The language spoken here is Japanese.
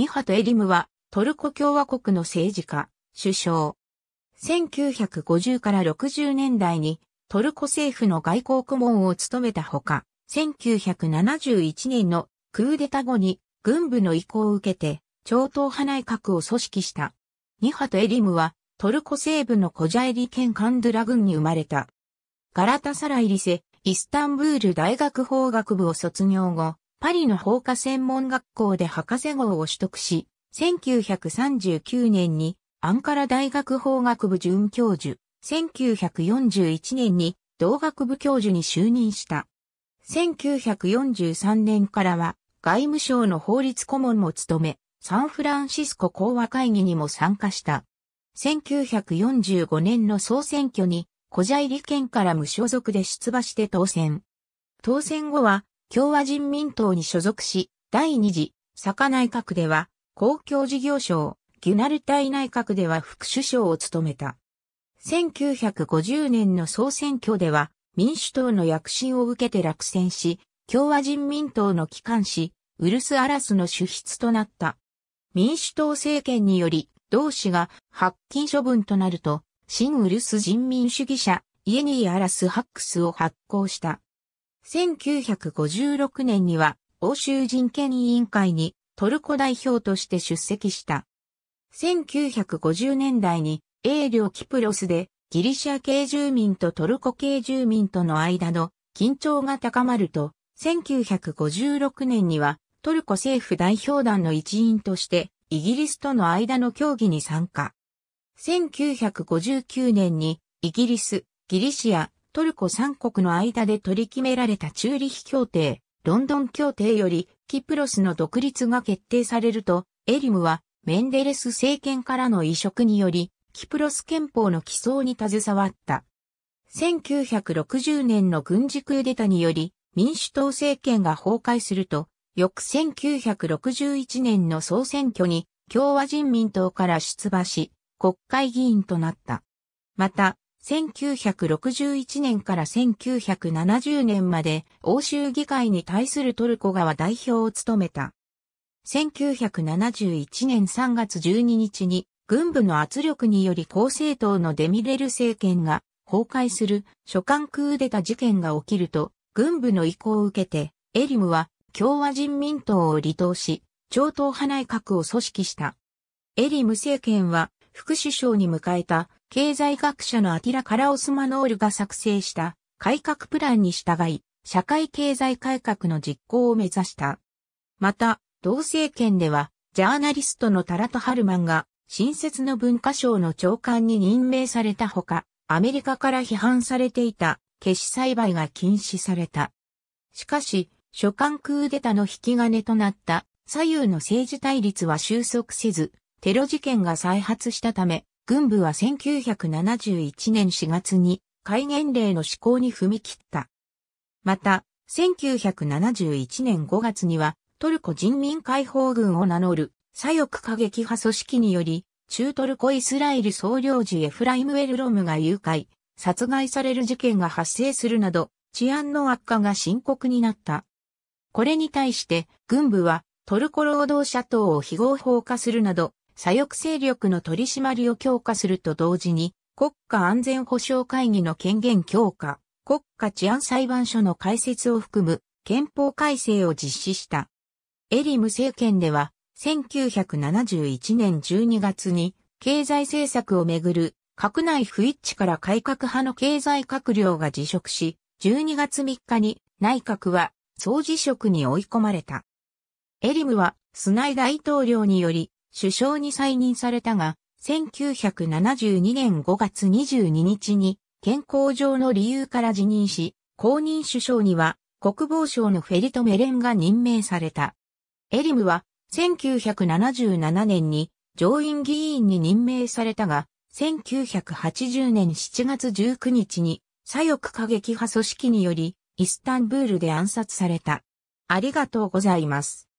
ニハト・エリムはトルコ共和国の政治家、首相。1950から60年代にトルコ政府の外交顧問を務めたほか、1971年のクーデタ後に軍部の意向を受けて超党派内閣を組織した。ニハト・エリムはトルコ西部のコジャエリ県カンドゥラ郡に生まれた。ガラタサライリセ、イスタンブール大学法学部を卒業後、パリの放火専門学校で博士号を取得し、1939年にアンカラ大学法学部准教授、1941年に同学部教授に就任した。1943年からは外務省の法律顧問も務め、サンフランシスコ講和会議にも参加した。1945年の総選挙に、コジャイ県から無所属で出馬して当選。当選後は、共和人民党に所属し、第二次、坂内閣では、公共事業省、ギュナルタイ内閣では副首相を務めた。1950年の総選挙では、民主党の躍進を受けて落選し、共和人民党の機関紙、ウルス・アラスの主筆となった。民主党政権により、同氏が発禁処分となると、新ウルス人民主義者、イエニー・アラス・ハックスを発行した。1956年には欧州人権委員会にトルコ代表として出席した。1950年代に英領キプロスでギリシャ系住民とトルコ系住民との間の緊張が高まると、1956年にはトルコ政府代表団の一員としてイギリスとの間の協議に参加。1959年にイギリス、ギリシア、トルコ三国の間で取り決められたチューリヒ協定、ロンドン協定よりキプロスの独立が決定されると、エリムはメンデレス政権からの移植により、キプロス憲法の起草に携わった。1960年の軍事クーデタにより民主党政権が崩壊すると、翌1961年の総選挙に共和人民党から出馬し、国会議員となった。また、1961年から1970年まで欧州議会に対するトルコ側代表を務めた。1971年3月12日に軍部の圧力により公正党のデミレル政権が崩壊する書簡クーデタ事件が起きると軍部の意向を受けてエリムは共和人民党を離党し超党派内閣を組織した。エリム政権は副首相に迎えた経済学者のアティラ・カラオスマノールが作成した改革プランに従い、社会経済改革の実行を目指した。また、同政権では、ジャーナリストのタラト・ハルマンが、新設の文化省の長官に任命されたほか、アメリカから批判されていた、消し栽培が禁止された。しかし、書簡クーデタの引き金となった左右の政治対立は収束せず、テロ事件が再発したため、軍部は1971年4月に戒厳令の施行に踏み切った。また、1971年5月にはトルコ人民解放軍を名乗る左翼過激派組織により、中トルコイスラエル総領事エフライム・エルロムが誘拐、殺害される事件が発生するなど、治安の悪化が深刻になった。これに対して、軍部はトルコ労働者党を非合法化するなど、左翼勢力の取り締まりを強化すると同時に、国家安全保障会議の権限強化、国家治安裁判所の開設を含む憲法改正を実施した。エリム政権では、1971年12月に経済政策をめぐる閣内不一致から改革派の経済閣僚が辞職し、12月3日に内閣は総辞職に追い込まれた。エリムはスナイ大統領により首相に再任されたが、1972年5月22日に健康上の理由から辞任し、公認首相には国防省のフェリト・メレンが任命された。エリムは1977年に上院議員に任命されたが、1980年7月19日に左翼過激派組織によりイスタンブールで暗殺された。ありがとうございます。